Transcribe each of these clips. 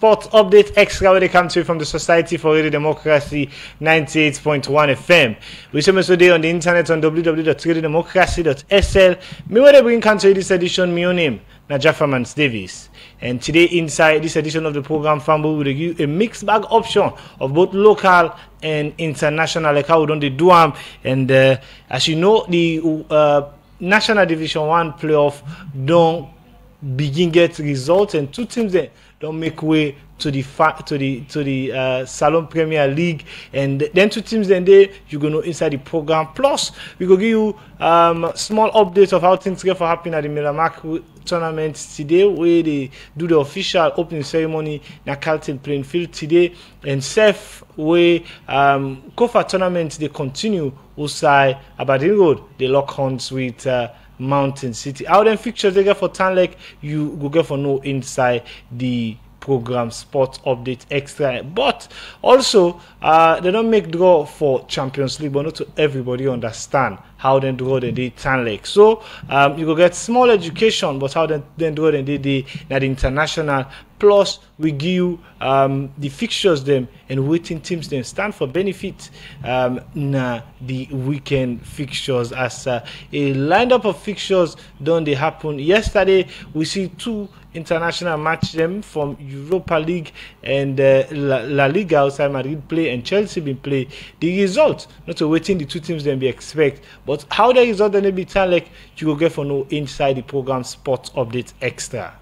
Sports Update Extra where they come to you from the Society for Radio Democracy 98.1 FM. We see today on the internet on www.radiodemocracy.sl. Me where they bring come to you this edition, me own name, Najafa Davis. And today inside this edition of the program, Fambo will give you a mixed bag option of both local and international, like how we don't do them. And uh, as you know, the uh, National Division 1 playoff don't begin get results and two teams then don't make way to the fa- to the to the uh, Salone Premier League. And then two teams then they you go know inside the program. Plus we go give you um small update of how things get for happening at the Milamak tournament today where they do the official opening ceremony na Carlton playing field today. And Seth where um Kofa tournament they continue Usai Aberdeen Road. They lock horns with uh, Mountain City. How then fixtures they get for Tan Tanlek, you go get for no inside the program sports update extra. But also uh, they don't make draw for champions league but not to everybody understand how they draw the day tan lake so um, you go get small education but how they then draw the day that international. Plus we give you um, the fixtures them and waiting teams then stand for benefit um, na the weekend fixtures. As uh, a lineup of fixtures done they happen. Yesterday we see two international match them from Europa League and uh, La, La, Liga outside Madrid play and Chelsea been play. The result, not to waiting the two teams then be expect, but how the result then be tell like you go get for no inside the program sports update extra.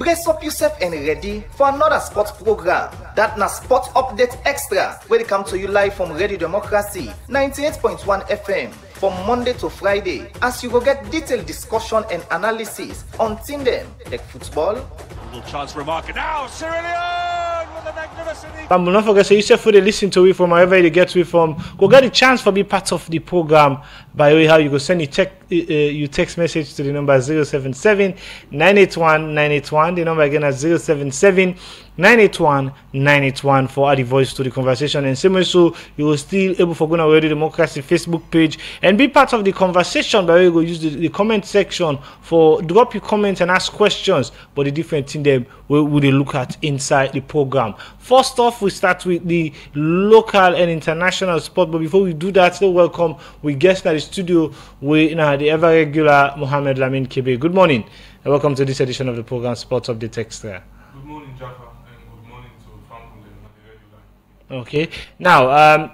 Brace up yourself and ready for another sports program. That na Sports Update Extra, where they come to you live from Radio Democracy 98.1 FM from Monday to Friday, as you will get detailed discussion and analysis on team them like football. Little chance for a marker now, Cyrillian with But don't forget, so you said for the listen to it from wherever you get it from, go get a chance for be part of the program. By the way, how you go send you text, uh, you text message to the number 077 981 981. The number again is 077 981 981 for add the voice to the conversation. And same way, so you will still able for going Radio Democracy Facebook page and be part of the conversation. By way, you go use the, the comment section for drop your comments and ask questions. But the different thing them we will look at inside the program. First off, we start with the local and international sport. But before we do that, still welcome we guest at the studio with you know, the ever regular Mohamed Lamin Kebe. Good morning and welcome to this edition of the program Sports of Update Extra. Good morning, Jaffa, and good morning to and the regular. Okay. Now, um,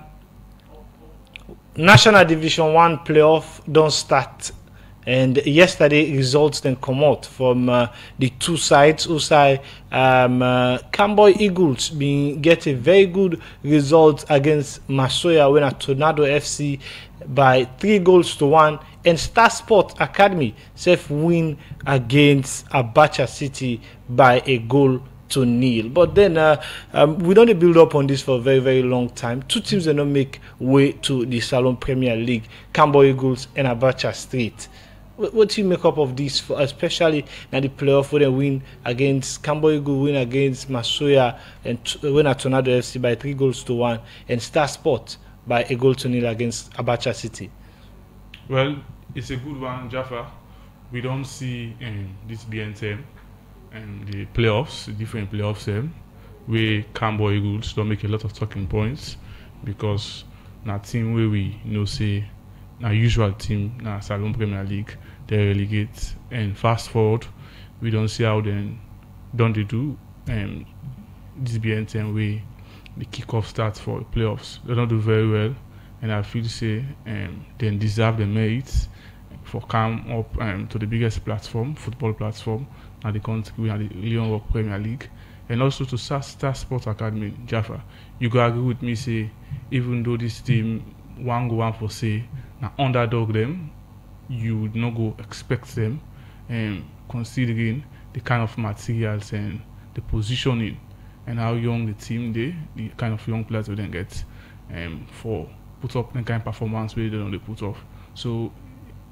National Division One playoff don't start, and yesterday results then come out from uh, the two sides. Usai um, uh, Kamboi Eagles being get a very good result against Masoya when a Tornado FC by three goals to one, and Star Sport Academy safe win against Abacha City by a goal to nil. But then uh, um, we don't build up on this for a very, very long time. Two teams that don't make way to the Salone Premier League, Kamboi Eagles and Abacha Street. What, you make up of this, for, especially now the playoff where they win against Kamboi Eagles, win against Masuya, and t- win at Tornado FC by three goals to one, and Star Sport by a goal to nil against Abacha City? Well, it's a good one, Jaffa. We don't see um, this BNTM and the playoffs, different playoffs, um, where Kamboi Eagles don't make a lot of talking points because na team where we know say na usual team na Salone Premier League they relegate and fast forward. We don't see how then don't they do um, this BNTM way the kickoff starts for playoffs. They don't do very well and I feel say um, they deserve the merits for come up um, to the biggest platform football platform at the country the Leone Rock Premier League. And also to Star Sports Academy Jaffa you go agree with me say even though this team one go one for say na underdog them. You would not go expect them um, considering the kind of materials and the positioning and how young the team they the kind of young players we then get um, for put up the kind of performance they don't they put off so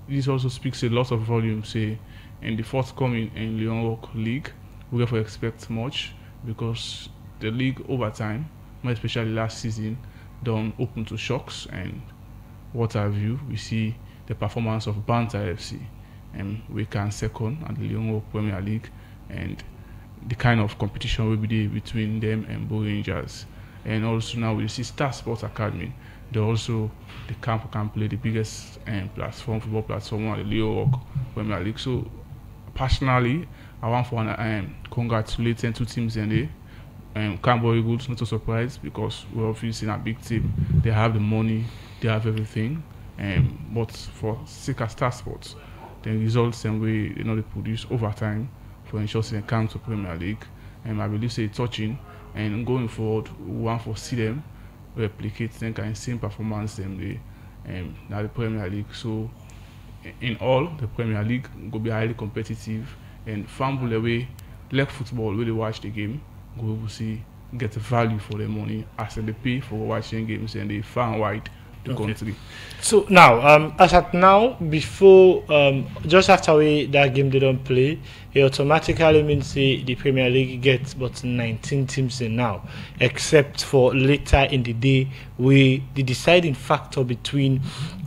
this also speaks a lot of volume say in the forthcoming in Leone Rock League we therefore expect much because the league over time especially last season done open to shocks and what have you. We see the performance of Banta FC, and we can second at the Leon Premier League, and the kind of competition will be there between them and Bo Rangers. And also now we see Star Sports Academy. They also the camp can play the biggest um, platform football platform on the Leo Rock Premier League. So personally, I want for um, congratulate them two teams and they um, Kamboi Eagles, not a surprise because we're obviously in a big team. They have the money, they have everything. Um, but for Sika Star Sports, the results and way you know they produce over time for ensuring they come to Premier League. And I believe say touching and going forward, we want to see them replicate them kind of same performance them they um, now the Premier League. So in all, the Premier League will be highly competitive and fumble away, like football, really watch the game, go able see get value for their money as they pay for watching games and they far wide the Okay. country. So now, um, as at now, before um, just after we that game they don't play, it automatically means say the Premier League gets but 19 teams in now, except for later in the day, we the deciding factor between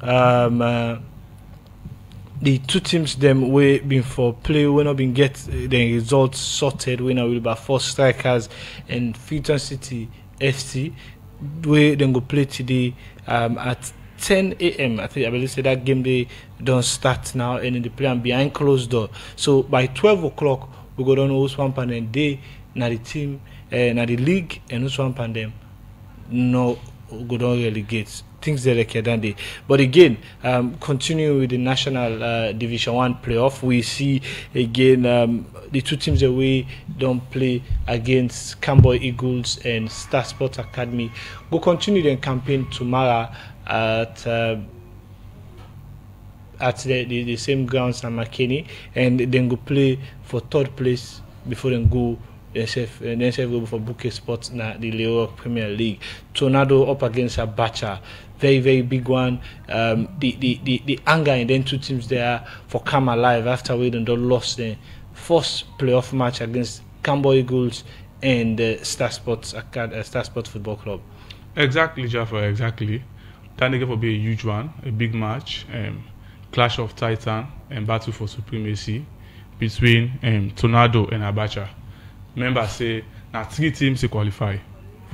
um, uh, the two teams them we been for play we not been get uh, the results sorted we now will about four strikers and Fulton City FC we then go play today um, at 10 a.m. I think I believe say that game they don't start now and in the play and behind closed door. So by 12 o'clock we go down to Swamp and then they now the team uh, now the league and Swamp and them no go down relegate things they like than but again um continue with the national uh, division one playoff. We see again um the two teams that we don't play against Kamboi Eagles and Star Sports Academy go continue their campaign tomorrow at uh, at the, the, the same grounds as McKinney and then go play for third place before then go themselves uh, themselves go for Bouquet Sports na the Leo Premier League. Tornado up against Abacha. Very, very big one. Um, the, the, the, the anger in them two teams there for come alive after we done done lost the first playoff match against Kamboi Eagles and uh, Star Sports uh, Star Sports Football Club. Exactly, Jaffa, exactly. That will be a huge one, a big match, um, clash of titan and battle for supremacy between um, Tornado and Abacha. Remember, say now three teams to qualify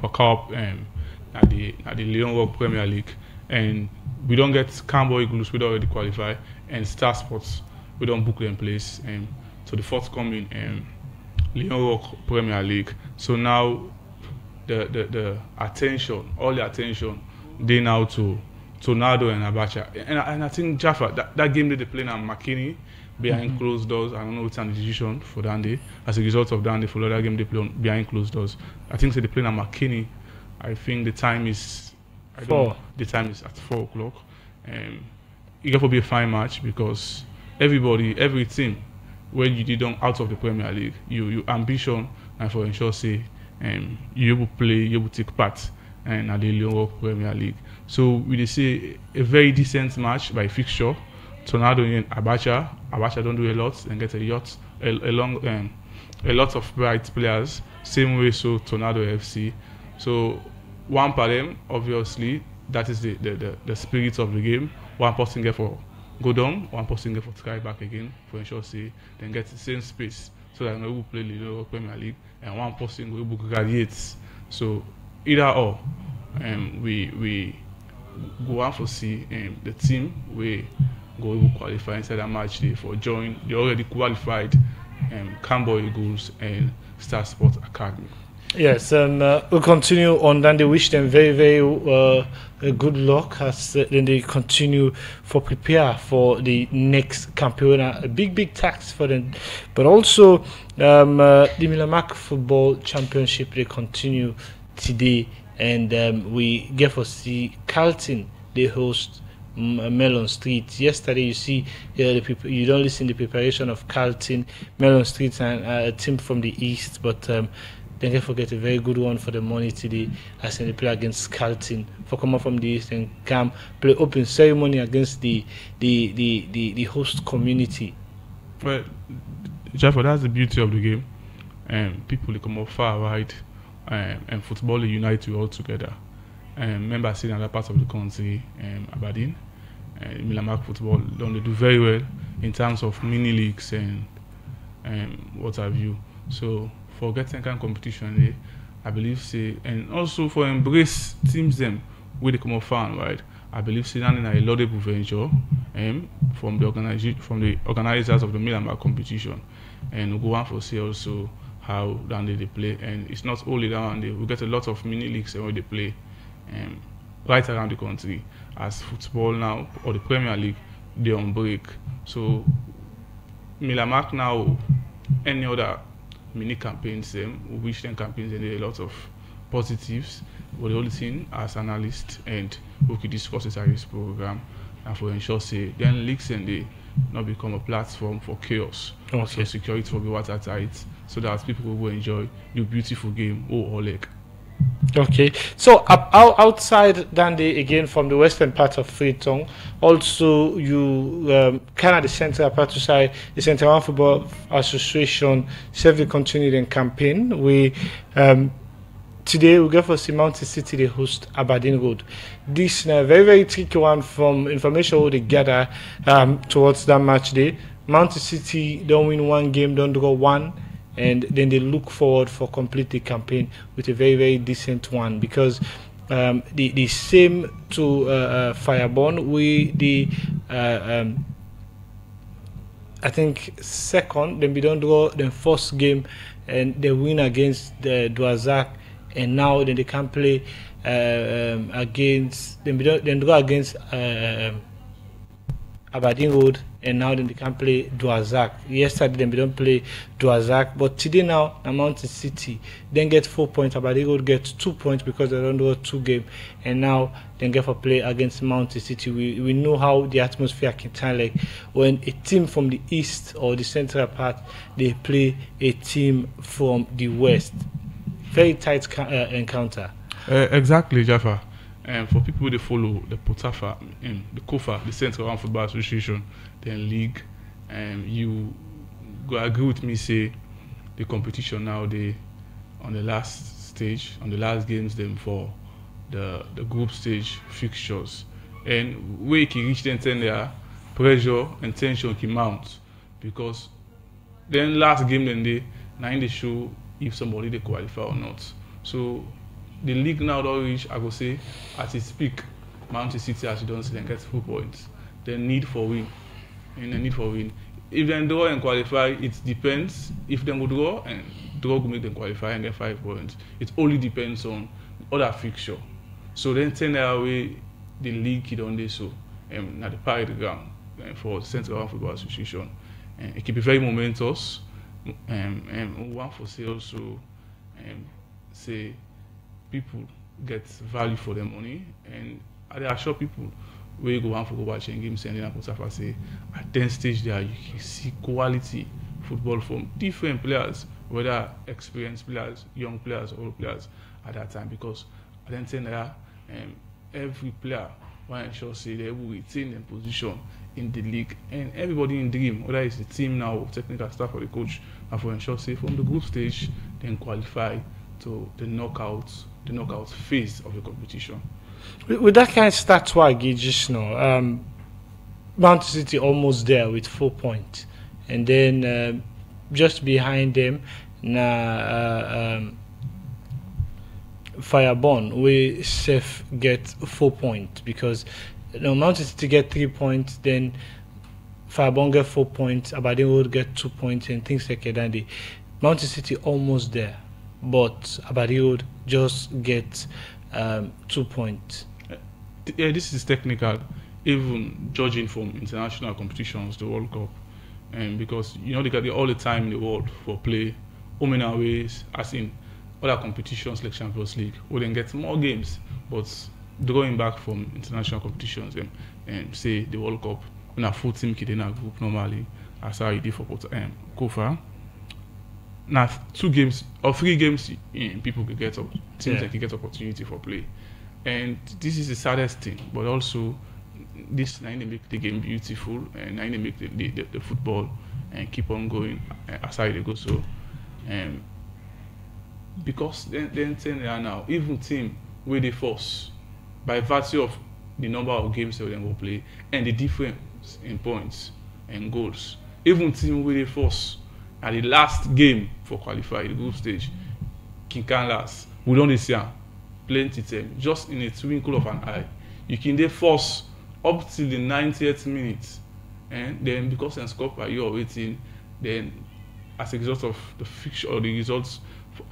for cup um, at the at the Leon Rock Premier League, and we don't get Cambo Eagles, we don't already qualify, and Star Sports, we don't book them place. Um, so the forthcoming um, Leon Rock Premier League. So now the, the, the attention, all the attention, they now to Tornado and Abacha. And, and I think Jaffa, that, that game that they played at McKinney behind closed doors, I don't know what's an decision for Dandy. As a result of Dandy, for that game they play on, behind closed doors. I think so they played at McKinney. I think the time is I don't Four. the time is at four o'clock. Um, it to be a fine match because everybody, every team, when you did on out of the Premier League, you you ambition and for ensure say um, you will play, you will take part and at the Premier League. So we see a very decent match by fixture. Tornado in Abacha. Abacha don't do a lot and get a yacht a, a long um, a lot of bright players. Same way so Tornado FC. So one per obviously, that is the, the, the, the spirit of the game. One person get for go down, one person get for try back again for ensure say then get the same space so that we play the Premier League and one person will able graduate. So either or, um, we we go on for see um, the team we go able qualify inside that match day for join the already qualified um, Kamboi Eagles and Star Sports Academy. Yes, um, uh, we'll continue on. Then they wish them very, very uh, good luck as uh, then they continue for prepare for the next Campeona. A big, big tax for them, but also um, uh, the Milamak Football Championship they continue today, and um, we get for see Carlton they host. Melon Street. Yesterday, you see uh, you don't listen the preparation of Carlton, Melon Street, and uh, a team from the east, but um, can't forget a very good one for the money today as the play against Carlton for coming from the east and come play open ceremony against the the the, the, the host community. Well, Jaffa, that's the beauty of the game. Um, people they come up far right, um, and football they unite you all together. Um, members in other parts of the country, um, Aberdeen, uh, Milamark football, don't they do very well in terms of mini leagues and um, what have you. So for getting kind of competition, they, I believe say, and also for embrace teams them with the common fan, right? I believe say that a laudable venture um, from the organization from the organizers of the Milamark competition, and we go on for see also how down they, play. And it's not only down there, we get a lot of mini leagues where they play um, right around the country. As football now or the Premier League, they on break. So Milamark now, any other mini campaigns, um, we wish them campaigns and a lot of positives. But the only thing as analysts and we could discuss it at this program and for ensure say then leaks and they not become a platform for chaos. Okay. So security will be watertight so that people will enjoy the beautiful game oh Oleg. Okay, so outside Dundee again from the western part of Freetown, also you um, kind of part to side the Central Football Association serve continued in campaign. We um, today we go for see Mountain City they host Aberdeen Road. This uh, very very tricky one from information we gather um, towards that match day. Mountain City don't win one game, don't draw one and then they look forward for complete the campaign with a very very decent one because um, the the same to uh, uh, Fireborn we the uh, um, I think second then we don't draw the first game and they win against the Dwazak and now then they can play uh, um, against then we don't then draw against uh, um, Aberdeen Road and now then they can play Duazak. Yesterday then we don't play Duazak, but today now Mountain City then get four points. Aberdeen Road get two points because they don't do two game, and now then get for play against Mountain City. We we know how the atmosphere can turn like when a team from the east or the central part they play a team from the west. Very tight uh, encounter. Uh, exactly, Jaffa. Um, for people that follow the Potafa, um, the KOFA, the Central Round Football Association, then league, um, you go agree with me say the competition now they on the last stage, on the last games them for the the group stage fixtures. And where can reach them ten there, pressure and tension can mount because then last game then they now in the show if somebody they qualify or not. So the league now don reach i go say at its peak mountain city as you don see dem get full points. Dem need for win. And dem need for win. If dem draw and qualify it depends. If dem go draw and draw go make qualify and get five points it only depends on other fixture. So then ten naira wey the league don dey so um, na the parade ground um, for central African football association. Um, it can be very momentous. Um, um, wan for say also um, say people get value for their money and i assure people wey go wan for go watch game sending and potafa say at ten stage there you can see quality football from different players whether experienced players young players old players at that time. Because at ten ten naira um, every player wan ensure say they will retain their position in the league. And everybody in dream whether it's the team now technical staff or the coach na for ensure say from the group stage dem qualify to the knockout the knockout phase of the competition. With, that kind of stat swag, you just know, um, Mountain City almost there with four points, and then uh, just behind them, na uh, um, Fireborn, we safe get four points because you know, Mountain City get three points, then Fireborn get four points, Aberdeen would get two points, and things like that. And the Mountain City almost there, but would just get um, two points. Yeah, this is technical, even judging from international competitions, the World Cup, and because you know they get all the time in the world for play, home and aways, as in other competitions like Champions League, we then get more games, but drawing back from international competitions and, and say the World Cup, when a full team kid in a group normally, as you did for um, Kofa. Now two games or three games, eh, people can get up, teams Yeah. that can get opportunity for play, and this is the saddest thing. But also, this now they make the game beautiful and now they make the, the, the, the football and keep on going as how they go. So, um, because then then ten they are now even team where they force by virtue of the number of games they dem go play and the difference in points and goals even team wey dey force at the last game for qualify the group stage last we don dey see am plenty time just in a twinkle of an eye. Dey force up till the ninetieth minute and then because dem score or wetin then as a result of the fixture or the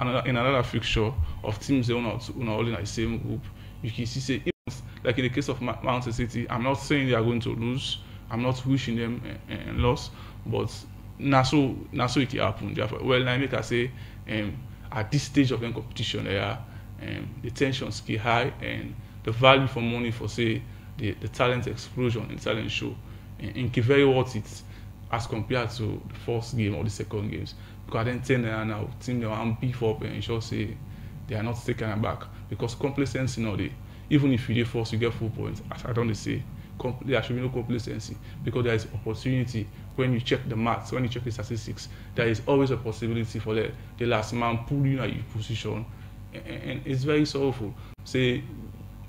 another in another fixture of teams dey una una all in the same group you can see say even like in the case of Manchester City i'm not saying they are going to lose i'm not wishing them uh, uh, loss but na so na so e dey happen jaffa well na make i say um, at this stage of the competition yeah, um, the tension ski high and the value for money for say the the talent explosion in talent show in in very worth it as compared to the first game or the second games. Because then ten naira now team dey wan beef up and ensure say they are not taken aback. Because complacency no dey. Even if you dey force you get full points. As i don dey say there should be no complacency. Because there is opportunity when you check the maths when you check the statistics there is always a possibility for the the last man pull you na your position. And, and it's very sorrowful. Say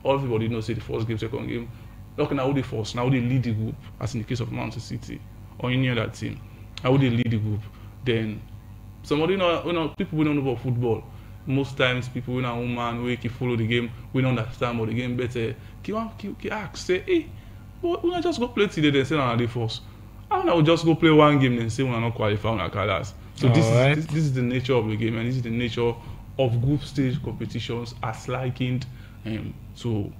everybody know say the first game second game who dey force? Na who dey lead the group as in the case of manchester city or any other team who dey lead the group? Then somebody know you know people wey no know about football most times people wey na woman wey keep follow the game wey no understand but the game better. Keep keep ask say eh, hey una just go play today then say una dey force how una go just go play one game then say una no qualify una colours so this Alright. is this, this is the nature of the game and this is the nature of group stage competitions as likened um, to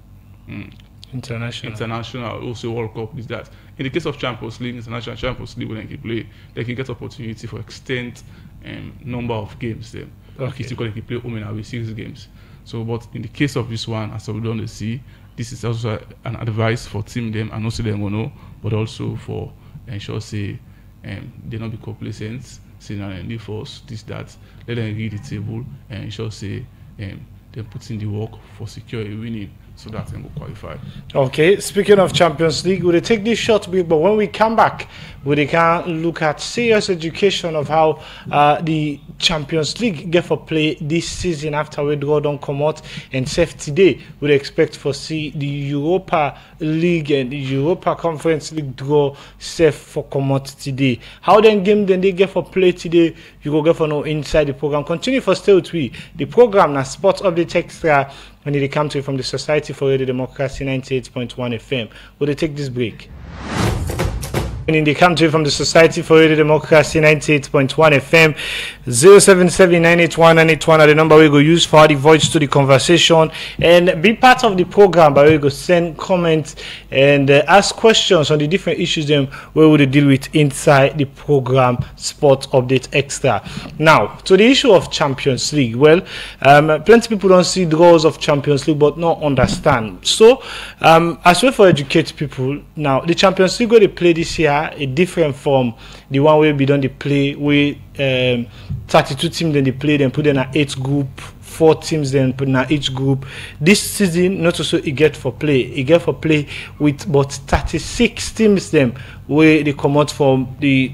um, International. international also world cup is that in the case of champions league international champions league when they can play they can get opportunity for extent um, number of games then Okay. because they can play home and away six games so but in the case of this one as we don see this is also an advice for team them and also them know but also for ensure say um, they not be complacent say na dem dey force this that. Let them read the table and ensure say um, dem put in the work for secure a winning so that go qualify. Okay, speaking of Champions League, we'll take this short but when we come back, we can look at serious education of how uh, the Champions League get for play this season after we draw don't come out and safe today. We'd expect for see the Europa League and the Europa Conference League draw safe for come out today. How then game then they get for play today, you go get for know inside the program. Continue for with we. The program na Sports Update Extra when it come to you from the Society for Radio Democracy 98.1 FM. We'll take this break. In the country from the Society for Radio Democracy 98.1 FM 077981981 are the number we go use for the voice to the conversation and be part of the program by we go send comments and uh, ask questions on the different issues we deal with inside the program Sport Update Extra. Now to the issue of Champions League. Well, um, plenty people don't see draws of Champions League but not understand. So um, as well for educate people now the Champions League where they play this year a different from the one where we done the play with um, 32 teams then they play then put in a eight group four teams then put in each group. This season not also it get for play. It get for play with but 36 teams them where they come out from the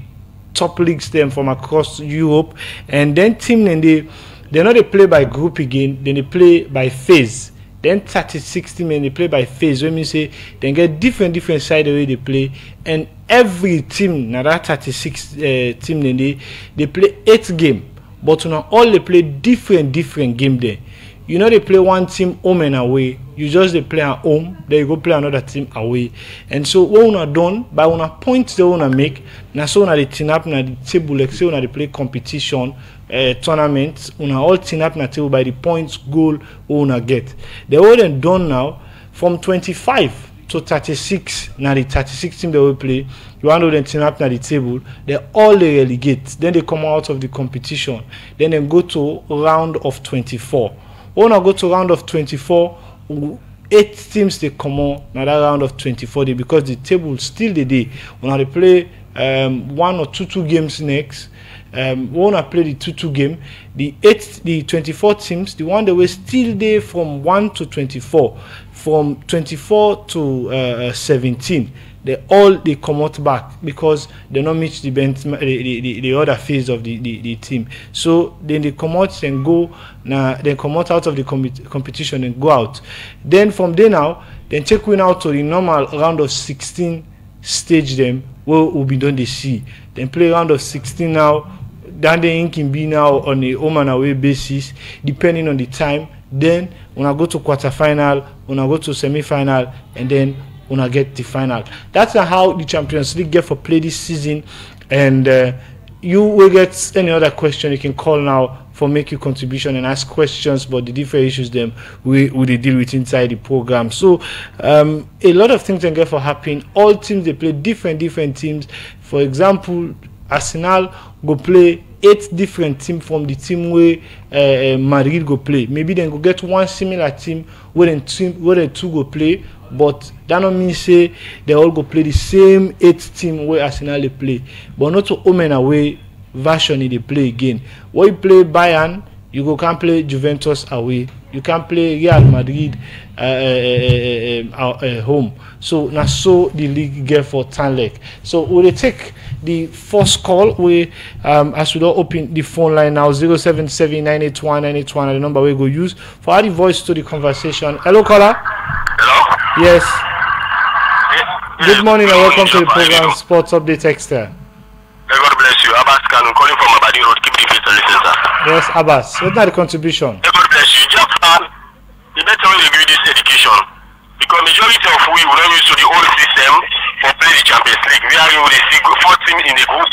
top leagues them from across Europe. And then team then they they not they play by group again then they play by phase then 36 team and they play by phase. Wey mean say dem get different different side the way they play. And every team na that 36 uh, team dem dey dey play eight game. But una all dey play different different game there. You no dey play one team home and away. You just dey play am home then you go play another team away. And so when una done by una points wey una make na so una dey tin up na the table like say una dey play competition uh, tournament una all tin up na table by the points goal wey una get. The way dem done now from 25 to 36 na the 36 team dem wey play you wan know dem tin up na the table dem all dey relegate. Then dey come out of the competition. Then dem go to round of 24 when una go to round of 24 w- eight teams dey comot na that round of 24 dey because the table still dey dey. Una dey play um, one or two two games next um, when una play the two two game. The eight the 24 teams the one that wey still there from 1 to 24 from 24 to uh, 17 they all they come out back because they not meet the, bench, the, the, the other phase of the, the, the team. So then they come out and go now then come out out of the com competition and go out. Then from there now then take win out to the normal round of 16 stage them where will be done the see. Then play round of 16 now the can be now on a home and away basis depending on the time. Then when I go to quarterfinal when I go to semi-final and then when I get the final. That's how the champions league get for play this season. And uh, you will get any other question you can call now for make your contribution and ask questions about the different issues them we we deal with inside the program. So um, a lot of things can get for happening all teams they play different different teams. For example arsenal go play eight different team from the team where uh, madrid go play. Maybe then go get one similar team where then team where then two go play but that no mean say they all go play the same eight team wey arsenal dey play. But not to home and away version e dey play again. When you play bayern you go can play juventus away you can play real madrid uh, uh, uh, uh, home so na so the league get for tanlek so we dey take the first call we um, as we don open the phone line now zero seven seven nine eight one nine eight one the number wey go use for add the voice to the conversation hello caller. Hello? Yes. Yes. Good morning and welcome to the program Sports Update Extra. May God bless you. Abbas Kanu calling from Abadi Road. Keep the faith and listen, sir. Yes, Abbas. What's not the contribution? The way they give this education. Because majority of we will not use to the old system for play the Champions League. We are going to see four teams in the group.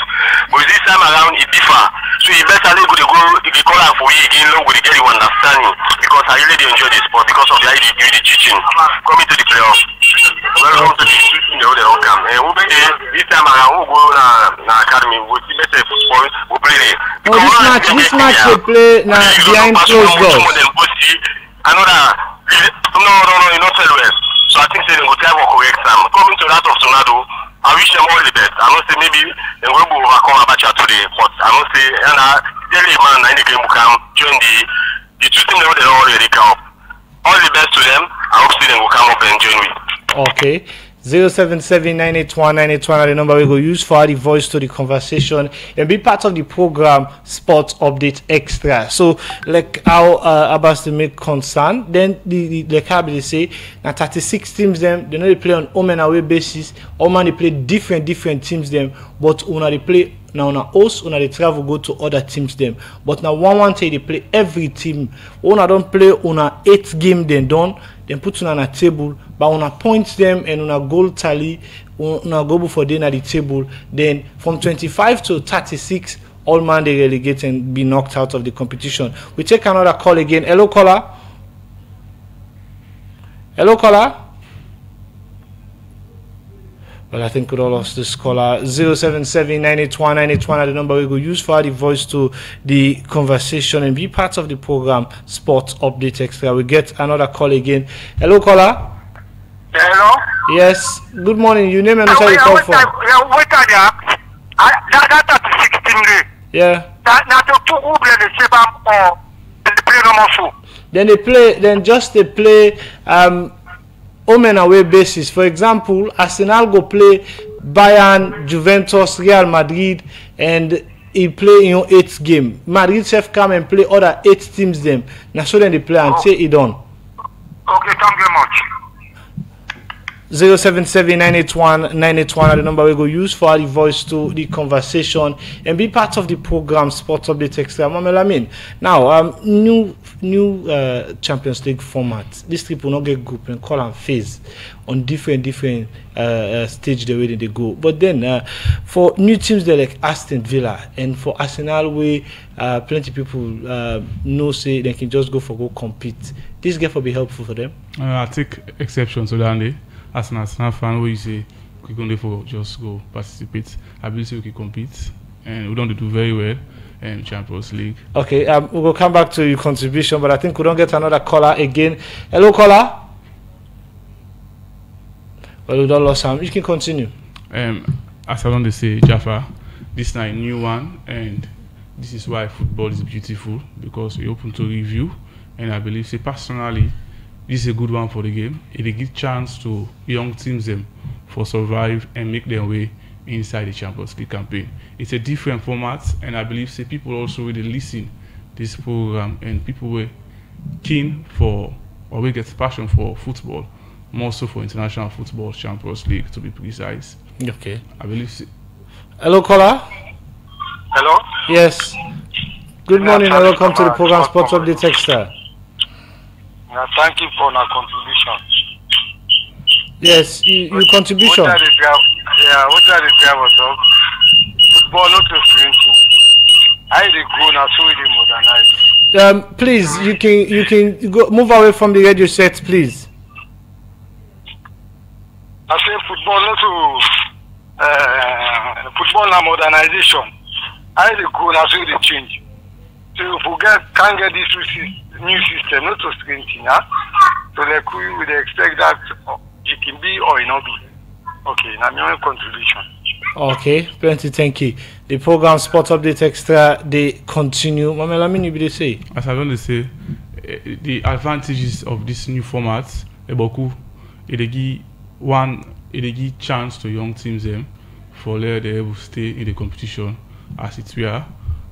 But this time around it differ. So you better let go to go you call for you again, long with get you understanding. Because I really dey enjoy the sport because of the way they do the teaching. Coming to the playoff. Welcome to the teaching the whole day come. And we be this time around we go na na academy we see better football we play there. Oh, this match, we this match they play you don't behind closed doors. Go another no no no you not tell well so i think say dem go try work correct am coming to that of tornado i wish dem all the best. I know say maybe dem go able overcome abacha today but i know say yana daily man na him dey mukam join the the two team wey dem don already come up. All the best to them. I hope say dem go come up and join we. Okay. 077-981-981 are the number we go use for the voice to the conversation and be part of the program Sports Update Extra. So, like how uh, Abbas to make concern, then the, the how they say, now 36 teams them, they know they play on home and away basis. All man they play different different teams them, but una they play now na host una dey travel go to other teams dem but na one one tay dey play every team una don play una eight game dem done dem put una na table but una point dem and una goal tally una go for dey na the table then from twenty-five to thirty-six all man dey relegate and be knocked out of the competition. We take another call again. Hello caller? Hello caller. Well, I think we all lost this caller. 077 981 981 are the number we go use for the voice to the conversation and be part of the program Sports Update Extra. We get another call again. Hello, caller. Hello? Yes. Good morning. You name and where you call from. wait, wait, that, that, is 16 day. Yeah. That, now, to two who play the Sheba or the play number four. Then they play. Then just they play um, home and away basis. For example, Arsenal go play Bayern, Juventus, Real Madrid, and he play in your eighth game. Madrid self come and play other eight teams them. Now so then they play and say it done. Okay, thank you very much. 077-981-981 are the number we go use for the voice to the conversation and be part of the program Sports Update Extra. Mama Lamin. Now, um, new new uh, Champions League format. Trip will not get group and call and phase on different different uh, uh, stage the way they go. But then uh, for new teams they like Aston Villa and for Arsenal, we uh, plenty people uh, know say they can just go for go compete. This get for be helpful for them. Uh, I take exception to that. As an Arsenal fan, where you say we can only for just go participate. I believe we can compete, and we don't do very well in Champions League. Okay, um, we will come back to your contribution, but I think we don't get another caller again. Hello, caller. Well, we don't lost him. You can continue. Um, as I don't say, Jaffa, this is a new one, and this is why football is beautiful because we open to review, and I believe, say personally, this is a good one for the game. It dey give chance to young teams them for survive and make their way inside the Champions League campaign. It's a different format, and I believe say people also really listen this program and people were keen for or we get passion for football, more so for international football Champions League to be precise. Okay. I believe say, Hello, caller. Hello? Yes. Good morning and welcome to the program Sports Update Extra. Yeah, thank you for your contribution. Yes, your contribution. What are the drive, yeah, what are the drivers of football not a printing? I dey go now so we dey modernize. Um, please, you can you can go move away from the radio set, please. I say football not to uh, football na modernization. I dey go now so we change. So if we get can't get this new system, not to strengthen, huh? So like we would expect that uh, it can be or it not be. Okay, now my own contribution. Okay, plenty thank you. The program Sports Update Extra they continue. Mama Lamini be they say. as I don dey say, eh, the advantages of this new format, Eboku, it give one, it give chance to young teams them for let they able stay in the competition as it were.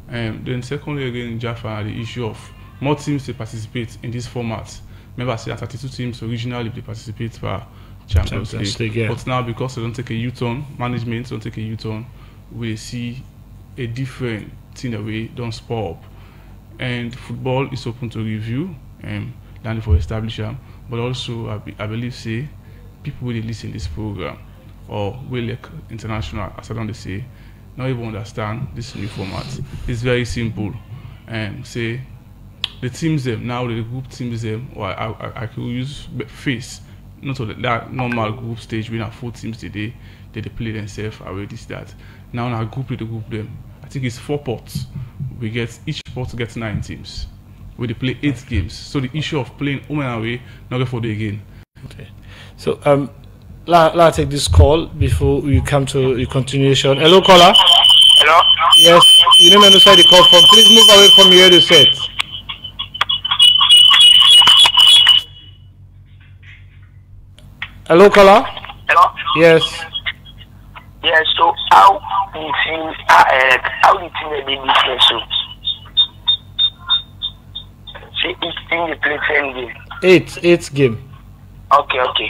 Um, then secondly again, Jaffa, the issue of more teams to participate in this format. Remember, say that 32 teams originally they participate for Champions, Champions League, League, yeah. but now because they don't take a U-turn, management don't take a U-turn, we see a different thing that we don't spur up and football is open to review um, than for establishment. but also I, be, I believe say people wey listen lis ten this program or will like international as I don dey say not even understand this new format it's very simple um, say the teams them now the group teams them or I, I, I could use face not to that normal group stage we have four teams today dey dey dey play themselves away this that now na group dey dey group them I think it's four pots we get each pot get nine teams we dey play eight games so the issue of playing home and away no get for the again Okay. So um la, la take this call before we come to the continuation. Hello caller. Hello? Yes, you name and side the call from. Please move away from your radio Hello caller. Hello? Yes. Yeah, so how the team, uh, uh, how the team dey dey different so? Say each team dey play ten game. Eight, eight game. Okay, okay.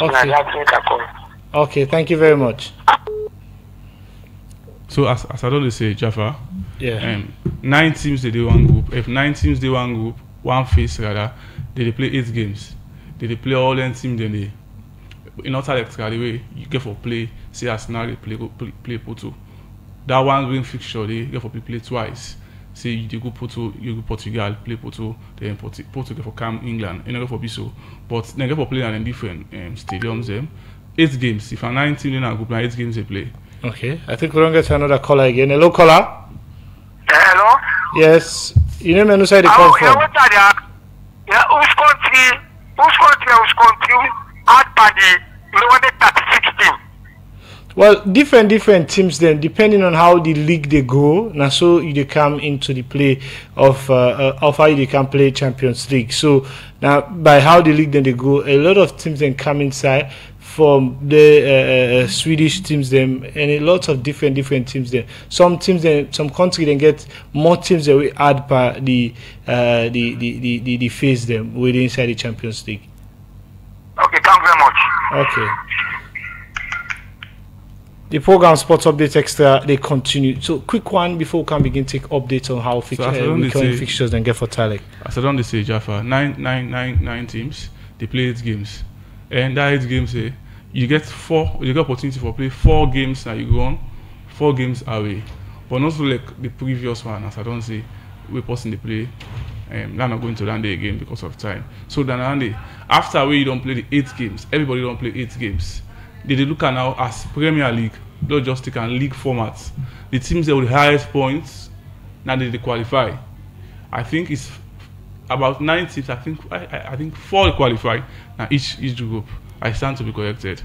Okay. that make I come. Okay, thank you very much. so as as I don dey say Jaffa Yeah. um, nine teams they dey one group if nine teams dey one group one phase rather they dey play eight games they dey play all them teams dem dey in like the way you get for play say arsenal dey play go play, play porto that one win fixture dey get for play twice say you dey go porto you go portugal play porto then porto, porto get for come england e no get for be so but dem get for play na dem different um, stadiums dem eight games if na nine team dey na group na eight games dey play Okay. I think we don't get another caller again. Hello caller. Hello? Yes. You name and side the call Oh, from. Yeah, whose country, whose country, whose country had the, you the 36 team? Well, different different teams then, depending on how the league they go, now so you they come into the play of uh, uh, of how you can play Champions League. So now by how the league then they go, a lot of teams then come inside from the uh, uh, Swedish teams them and a lot of different different teams there. Some teams then some country then get more teams that we add by the uh, the, the, the, the the phase them within inside the Champions League. Okay, thank you very much. Okay. The program Sports Update Extra they continue. So quick one before we can begin take updates on how fix, So uh, don we dey can say- fixtures and get for Talek. as I don't say Jaffa nine nine nine nine teams they play eight games and that eight games eh you get four you get opportunity for play four games na you go on four games away. But not so like the previous one as I don say wey person dey play. Um, now not going to land again because of time. So then Nande after wey you don play the eight games everybody don play eight games. They dey look am now as Premier League not just take league format. The teams dem with the highest points na dey dey qualify. I think it's about nine teams. I think I, I think four qualify now each each group. I stand to be corrected.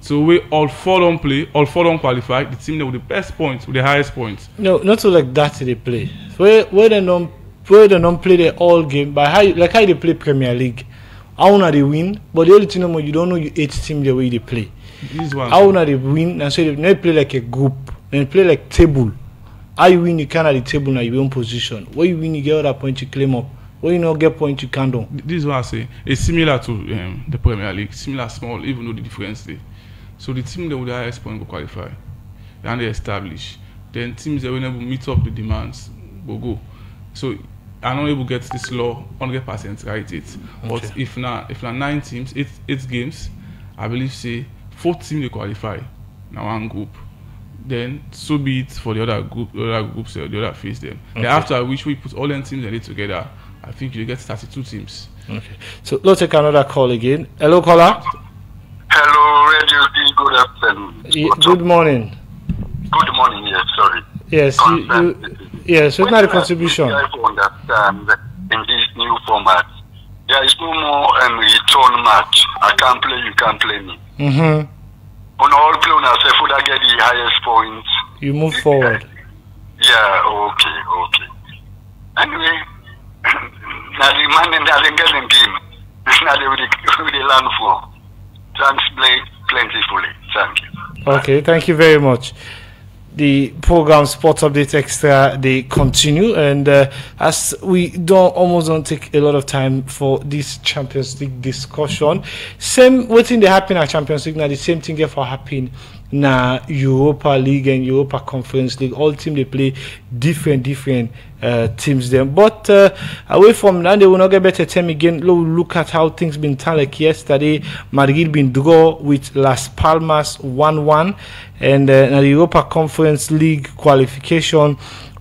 So we all four don't play, all four don't qualify. The team that with the best points, with the highest points. No, not so like that they play. Where where they don't where they don't play the all game, but how like how they play Premier League. How una they win, but the only thing you don't know you eight team the way they play. This one. How una they win and so they play like a group. They play like table. How you win you can at the table now your own position. Where you win you get other point you claim up. Where you not get point you can't do. This is what I say. It's similar to um, the Premier League. Similar, small, even though the difference there. So the team that with the highest point will qualify, and they establish. Then teams that will never meet up the demands will go. So I know able get this law 100 percent right it. But Okay. if not, if not nine teams, eight eight games, I believe say four teams they qualify. Now one group. Then so be it for the other group, the other groups, the other face them. Then after which we put all them teams and it together, I think you get 32 teams. Okay. So let's take another call again. Hello caller. Hello, Radio D. Good afternoon. Ye- Good morning. Good morning. Yes, sorry. Yes, you, you yes, what's not the contribution? I understand in this new format. There is no more um, return match. I can't play, you can't play me. Mm-hmm. On all play on ourselves, who that get the highest points. You move forward. Yeah, okay, okay. Anyway, now the that get for. Thanks, plentifully. Thank you. Okay, thank you very much. The program Sports Update Extra they continue, and uh, as we don't almost don't take a lot of time for this Champions League discussion. Same waiting they happen at Champions League now. The same thing for happen na Europa League and Europa Conference League. All team they play different different uh, teams them. But uh, away from that, they will not get better time again. Lo- Look at how things been done. Like yesterday, Madrid been draw with Las Palmas one one, and uh, na the Europa Conference League qualification,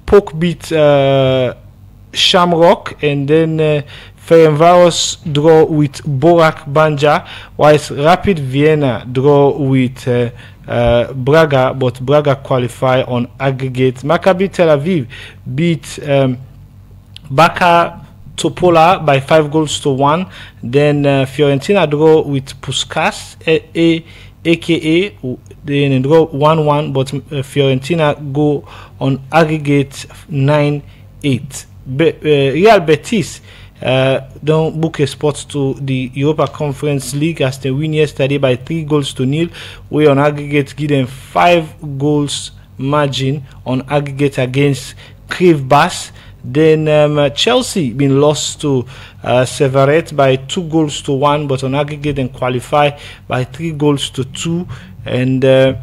Poke beat. Uh, Shamrock and then uh, draw with Borac Banja, whilst Rapid Vienna draw with uh, uh, Braga, but Braga qualify on aggregate. Maccabi Tel Aviv beat um, Bačka Topola by five goals to one. Then uh, Fiorentina draw with Puskas, a, a, aka then draw one one, but uh, Fiorentina go on aggregate nine eight. Be, uh, Real Betis uh, don't book a spot to the Europa Conference League as they win yesterday by three goals to nil. We on aggregate give them five goals margin on aggregate against Kryvbas. Then um, uh, Chelsea been lost to uh, Servette by two goals to one, but on aggregate and qualify by three goals to two. And uh,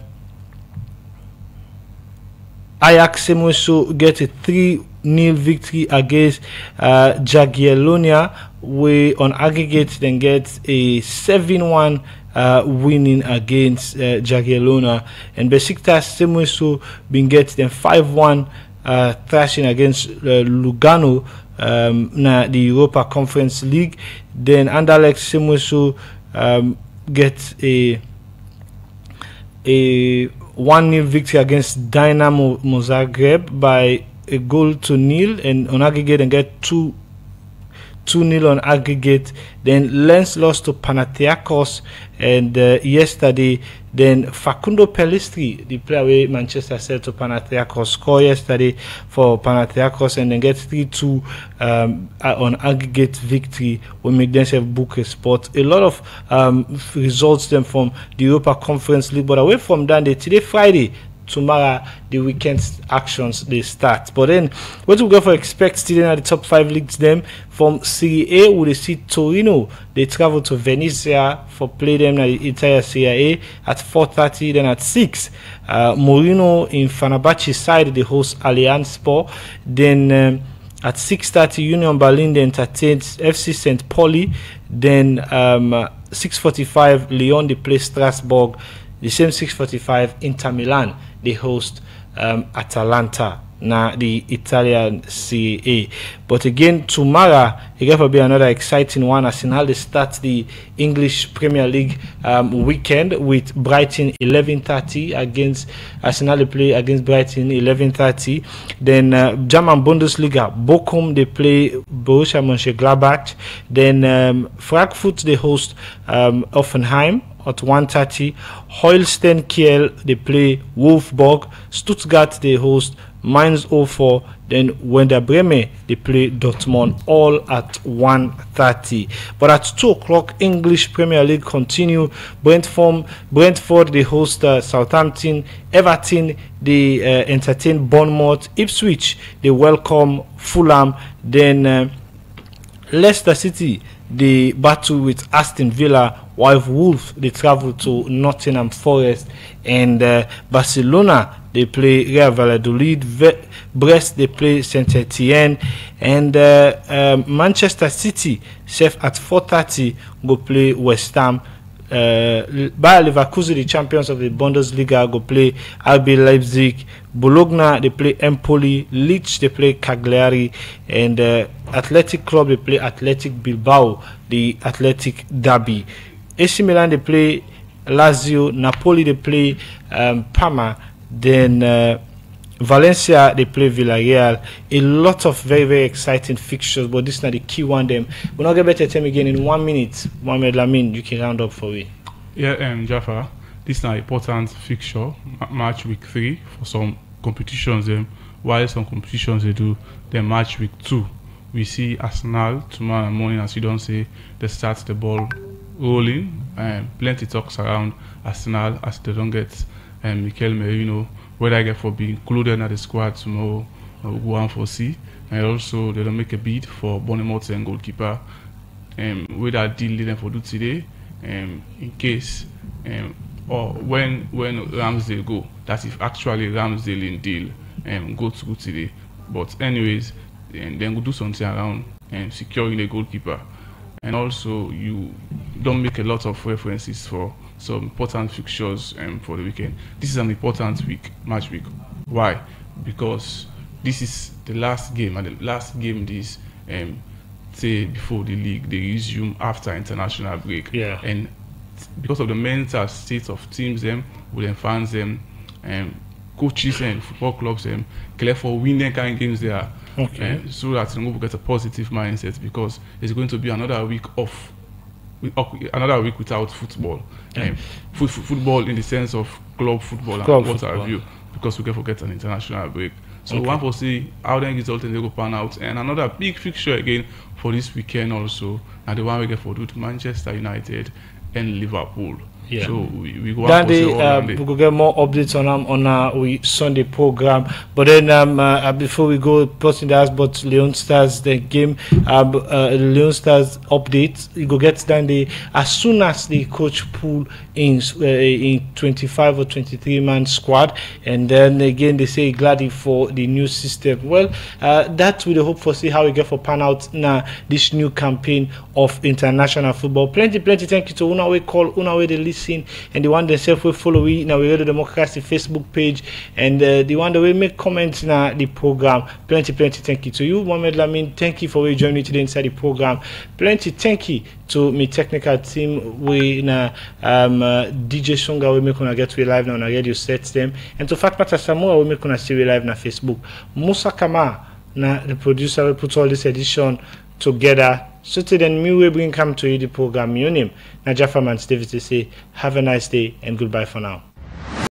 Ajax Semoso get a 3 0 victory against uh, Jagiellonia. We on aggregate then get a 7 1 uh, winning against uh, Jagiellonia. And Besiktas Semoso been get them 5 1 uh, thrashing against uh, Lugano um, na the Europa Conference League. Then Anderlecht Semoso um, get a a 1 0 victory against Dynamo Zagreb by a goal to nil and on aggregate and get 2 2 0 on aggregate. Then Lens lost to Panathinaikos, and uh, yesterday, then Facundo Pellistri, the player away Manchester said to Panathinaikos, score yesterday for Panathinaikos and then get 3 2 um, uh, on aggregate victory. We make themselves book a spot. A lot of um, results them from the Europa Conference League, but away from that, today, Friday, tomorrow the weekend actions they start. But then what we go for? Expect still at the top five leagues them from Serie A? We dey see Torino? They travel to Venezia for play them at the entire A. At 4:30 then at 6 uh, in Fenerbahçe side they host Alanyaspor. Then um, at 6.30 Union Berlin they entertain FC St. Pauli. Then um, uh, 6.45 Lyon they play Strasbourg. The same 6.45 Inter Milan they host um, Atalanta na the Italian CA. But again, tomorrow it going to be another exciting one. as Arsenal they start the English Premier League um, weekend with Brighton 11:30 against Arsenal. They play against Brighton 11:30. Then uh, German Bundesliga Bochum they play Borussia Mönchengladbach. Then um, Frankfurt they host um, Hoffenheim at 1.30. Holstein Kiel, they play Wolfsburg. Stuttgart, they host Mainz 04, then Werder Bremen they play Dortmund all at 1.30. But at 2 o'clock, English Premier League continue. Brentford, Brentford they host uh, Southampton. Everton they uh, entertain Bournemouth. Ipswich they welcome Fulham. Then uh, Leicester City they battle with Aston Villa, while Wolves they travel to Nottingham Forest, and uh, Barcelona they play Real Valladolid, Ve- Brest they play Saint Etienne, and uh, um, Manchester City, safe at 4:30, go play West Ham. Uh, Bayer Leverkusen, the champions of the Bundesliga, go play RB Leipzig. Bologna, they play Empoli. Leeds, they play Cagliari. And uh, Athletic Club, they play Athletic Bilbao, the Athletic Derby. AC Milan, they play Lazio. Napoli, they play um, Parma. Then uh, Valencia, they play Villarreal. A lot of very, very exciting fixtures, but this is not the key one. Them. We're not to better time again in one minute. Mohamed Lamin, you can round up for me. Yeah, um, Jaffa, this is an important fixture, match week three for some competitions. Um, while some competitions they do, then match week two, we see Arsenal tomorrow morning, as you don't say, they start the ball rolling. Um, plenty talks around Arsenal as they don't get um, Mikel Merino, whether I get for being included in the squad tomorrow, or go on for see. And also, they don't make a bid for Bournemouth and goalkeeper um, whether deal them for do today, um, in case um, or when when Ramsdale go, that if actually Ramsdale in deal um, go to go today. But anyways, then then we'll do something around um, securing the goalkeeper, and also you don't make a lot of references for some important fixtures um, for the weekend. This is an important week, match week. Why? Because this is the last game, and the last game this um, say before the league they resume after international break. Yeah. And because of the mental state of teams them, with them fans them, um, coaches and football clubs them, clear for winning kind of games there. Okay. Uh, so that we get a positive mindset because it's going to be another week off. Another week without football, um, foot, foot- football in the sense of club football and Club what football. have you, because we can forget an international break. So Okay. one for see how then result in the go pan out, and another big fixture again for this weekend also, and the one we get for do to Manchester United and Liverpool. Yeah. So we, we go Then out for see the, all uh, we the- will get more updates on um, on our we Sunday program. But then um, uh, uh, before we go, posting the about Leone Stars the game, uh, uh, Leone Stars updates. You go get the as soon as the coach pull in uh, in 25 or 23 man squad, and then again they say gladly for the new system. Well, uh, that we dey hope for see how we get for pan out now this new campaign of international football. Plenty, plenty. Thank you to una we call, una we listen, and the one themselves we follow we now we Radio Democracy Facebook page, and uh, the one that we make comments na the program. Plenty, plenty. Thank you to you, Mohamed Lamin. Thank you for joining me today inside the program. Plenty. Thank you to me technical team. We na um, uh, DJ Songa we make una get we live now on a radio set them, and to Fatmata Samoa we make una see live na Facebook. Musa Kama na the producer we put all this edition together. So then, me will bring come to you the program. Your name, Najafa Davis. They say, have a nice day and goodbye for now.